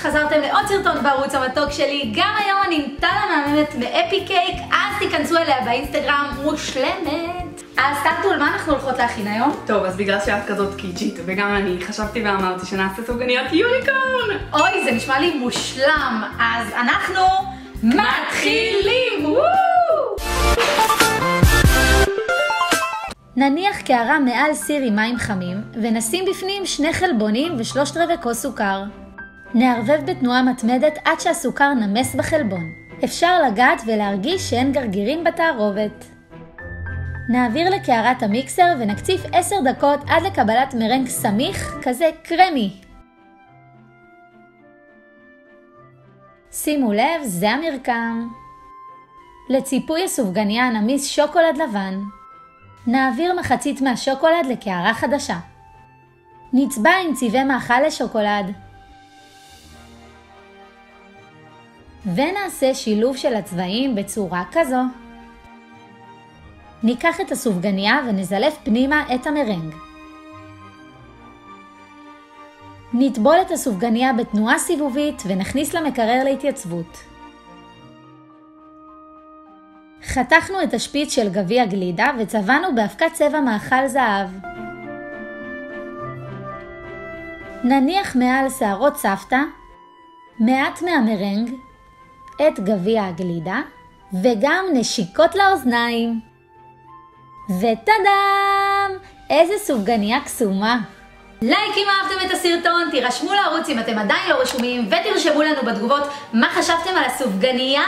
שחזרתם לעוד סרטון בערוץ המתוק שלי. גם היום אני עם טל המהממת מאפי קייק, אז תיכנסו אליה באינסטגרם מושלמת. אז טלטול, מה אנחנו הולכות להכין היום? טוב, אז בגלל שאת כזאת קיצ'ית, וגם אני חשבתי ואמרתי שנעשה סופגניות יוניקורן! אוי, זה נשמע לי מושלם. אז אנחנו מתחילים! נניח קערה מעל סיר עם מים חמים, ונשים בפנים שני חלבונים ושלושת רבעי כוס סוכר. נערבב בתנועה מתמדת עד שהסוכר נמס בחלבון. אפשר לגעת ולהרגיש שאין גרגירים בתערובת. נעביר לקערת המיקסר ונקציף 10 דקות עד לקבלת מרנג סמיך, כזה קרמי. שימו לב, זה המרקם. לציפוי הסופגניה נמיס שוקולד לבן. נעביר מחצית מהשוקולד לקערה חדשה. נצבע עם צבעי מאכל לשוקולד. ונעשה שילוב של הצבעים בצורה כזו. ניקח את הסופגניה ונזלף פנימה את המרנג. נטבול את הסופגניה בתנועה סיבובית ונכניס למקרר להתייצבות. חתכנו את השפיץ של גביע גלידה וצבענו באבקת צבע מאכל זהב. נניח מעל שערות סבתא מעט מהמרנג, את גביע הגלידה וגם נשיקות לאוזניים. וטאדאם! איזה סופגניה קסומה! לייק אם אהבתם את הסרטון, תירשמו לערוץ אם אתם עדיין לא רשומים, ותרשמו לנו בתגובות מה חשבתם על הסופגניה!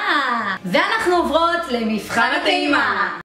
ואנחנו עוברות למבחן הטעימה!